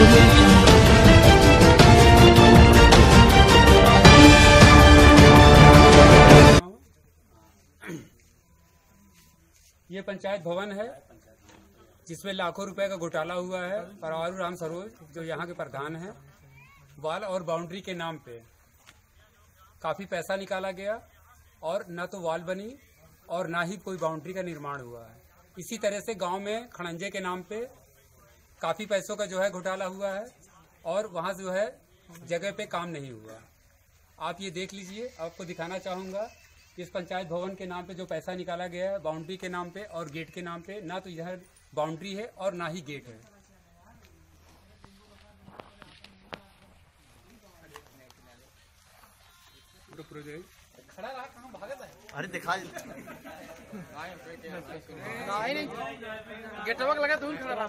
ये पंचायत भवन है, जिसमें लाखों रुपए का घोटाला हुआ है। परवारू राम सरोज, जो यहाँ के प्रधान हैं, वाल और बाउंड्री के नाम पे काफ़ी पैसा निकाला गया और न तो वाल बनी और ना ही कोई बाउंड्री का निर्माण हुआ है। इसी तरह से गाँव में खड़ंजे के नाम पे काफ़ी पैसों का जो है घोटाला हुआ है और वहाँ जो है जगह पे काम नहीं हुआ। आप ये देख लीजिए आपको दिखाना चाहूँगा इस पंचायत भवन के नाम पे जो पैसा निकाला गया है बाउंड्री के नाम पे और गेट के नाम पे ना तो इधर बाउंड्री है और ना ही गेट है। अरे दिखा लगा दूर खड़ा रहा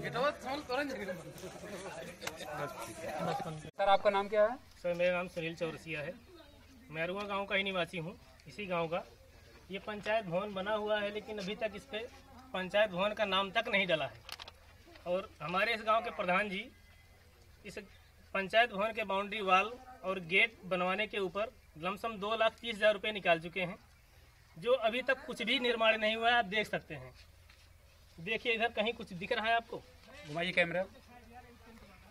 गेटवा करन सर, आपका नाम क्या है? सर, मेरा नाम सुनील चौरसिया है। मैं अरुआ गाँव का ही निवासी हूँ, इसी गाँव का। ये पंचायत भवन बना हुआ है, लेकिन अभी तक इस पे पंचायत भवन का नाम तक नहीं डला है। और हमारे इस गाँव के प्रधान जी, इस पंचायत भवन के बाउंड्री वाल और गेट बनवाने के ऊपर लमसम दो लाख तीस हज़ार रुपये निकाल चुके हैं। जो अभी तक कुछ भी निर्माण नहीं हुआ है आप देख सकते हैं। देखिए इधर कहीं कुछ दिख रहा है आपको? घुमाइए कैमरा।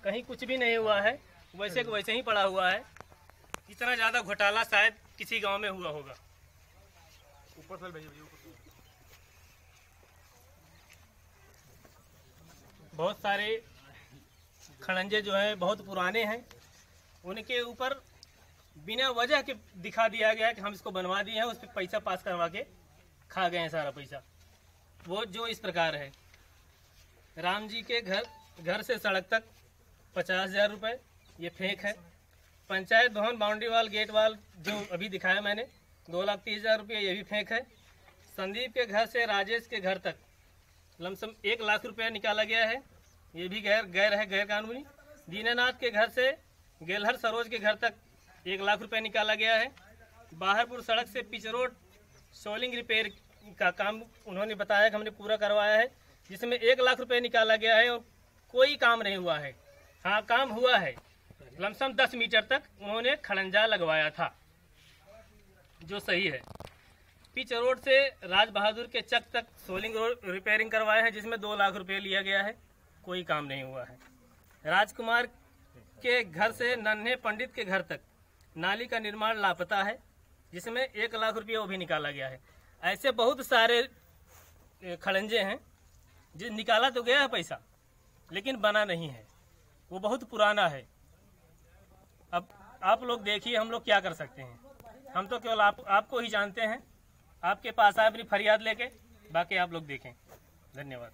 कहीं कुछ भी नहीं हुआ है वैसे को वैसे ही पड़ा हुआ है। इतना ज़्यादा घोटाला शायद किसी गाँव में हुआ होगा। ऊपर से बहुत सारे खड़ंजे जो हैं बहुत पुराने हैं। उनके ऊपर बिना वजह के दिखा दिया गया है कि हम इसको बनवा दिए हैं, उस पर पैसा पास करवा के खा गए हैं सारा पैसा। वो जो इस प्रकार है। राम जी के घर घर से सड़क तक पचास हज़ार रुपये ये फेंक है। पंचायत भवन बाउंड्री वाल गेट वाल जो अभी दिखाया मैंने, दो लाख तीस हज़ार रुपये ये भी फेंक है। संदीप के घर से राजेश के घर तक लमसम एक लाख रुपया निकाला गया है। ये भी गैर गैर है, गैर कानूनी। दीनानाथ के घर से गेलहर सरोज के घर तक एक लाख रुपया निकाला गया है। बाहरपुर सड़क से पिच रोड सोलिंग रिपेयर का काम उन्होंने बताया कि हमने पूरा करवाया है, जिसमें एक लाख रुपए निकाला गया है और कोई काम नहीं हुआ है। हाँ काम हुआ है। लमसम दस मीटर तक उन्होंने खड़ंजा लगवाया था, जो सही है। पिच रोड से राज बहादुर के चक तक सोलिंग रोड रिपेयरिंग करवाया है, जिसमें दो लाख रुपए लिया गया है। कोई काम नहीं हुआ है। राजकुमार के घर से नन्हे पंडित के घर तक नाली का निर्माण लापता है, जिसमें एक लाख रुपये वो भी निकाला गया है। ऐसे बहुत सारे खड़ंजे हैं, जो निकाला तो गया है पैसा, लेकिन बना नहीं है। वो बहुत पुराना है। अब आप लोग देखिए, हम लोग क्या कर सकते हैं। हम तो केवल आप, आपको ही जानते हैं। आपके पास आए अपनी फरियाद लेके, बाकी आप लोग देखें। धन्यवाद।